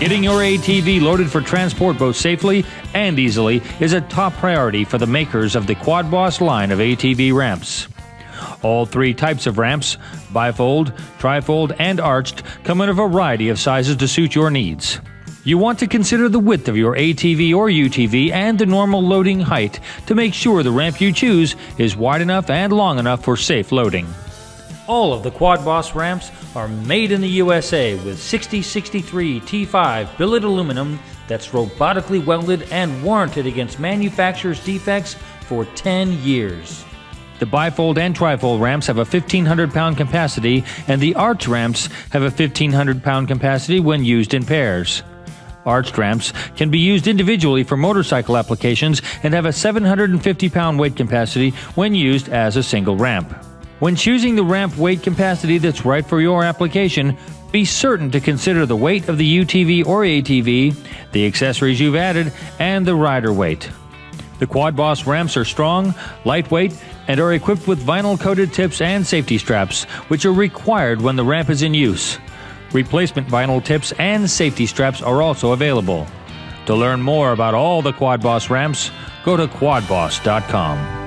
Getting your ATV loaded for transport both safely and easily is a top priority for the makers of the Quad Boss line of ATV ramps. All three types of ramps, bifold, trifold, and arched, come in a variety of sizes to suit your needs. You want to consider the width of your ATV or UTV and the normal loading height to make sure the ramp you choose is wide enough and long enough for safe loading. All of the Quad Boss ramps are made in the USA with 6063 T5 billet aluminum that's robotically welded and warranted against manufacturer's defects for 10 years. The bifold and trifold ramps have a 1,500 pound capacity, and the arch ramps have a 1,500 pound capacity when used in pairs. Arched ramps can be used individually for motorcycle applications and have a 750 pound weight capacity when used as a single ramp. When choosing the ramp weight capacity that's right for your application, be certain to consider the weight of the UTV or ATV, the accessories you've added, and the rider weight. The Quad Boss ramps are strong, lightweight, and are equipped with vinyl coated tips and safety straps, which are required when the ramp is in use. Replacement vinyl tips and safety straps are also available. To learn more about all the Quad Boss ramps, go to quadboss.com.